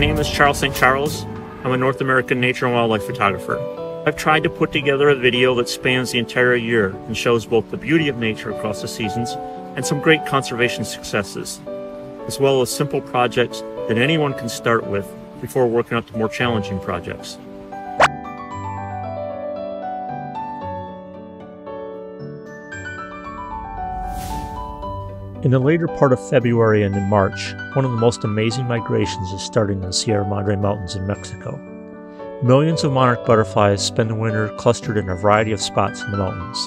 name is Charles St. Charles. I'm a North American nature and wildlife photographer. I've tried to put together a video that spans the entire year and shows both the beauty of nature across the seasons and some great conservation successes, as well as simple projects that anyone can start with before working up to more challenging projects. In the later part of February and in March, one of the most amazing migrations is starting in the Sierra Madre Mountains in Mexico. Millions of monarch butterflies spend the winter clustered in a variety of spots in the mountains.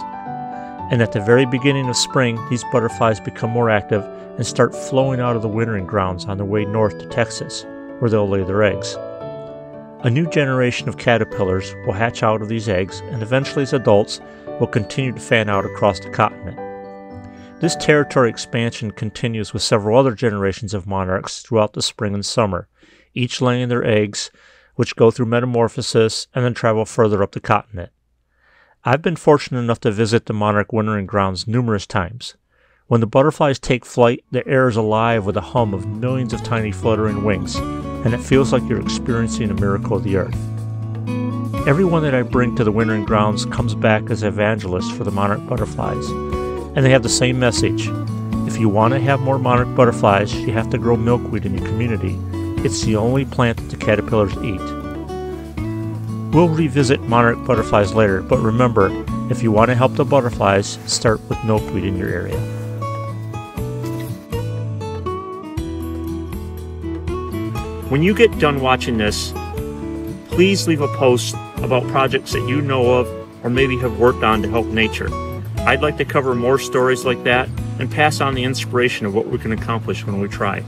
And at the very beginning of spring, these butterflies become more active and start flowing out of the wintering grounds on their way north to Texas, where they'll lay their eggs. A new generation of caterpillars will hatch out of these eggs, and eventually, as adults, will continue to fan out across the continent. This territory expansion continues with several other generations of monarchs throughout the spring and summer, each laying their eggs, which go through metamorphosis and then travel further up the continent. I've been fortunate enough to visit the monarch wintering grounds numerous times. When the butterflies take flight, the air is alive with a hum of millions of tiny fluttering wings, and it feels like you're experiencing a miracle of the earth. Everyone that I bring to the wintering grounds comes back as evangelists for the monarch butterflies and they have the same message. If you want to have more monarch butterflies, you have to grow milkweed in your community. It's the only plant that the caterpillars eat. We'll revisit monarch butterflies later, but remember, if you want to help the butterflies, start with milkweed in your area. When you get done watching this, please leave a post about projects that you know of or maybe have worked on to help nature. I'd like to cover more stories like that and pass on the inspiration of what we can accomplish when we try.